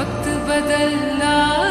वक्त बदलना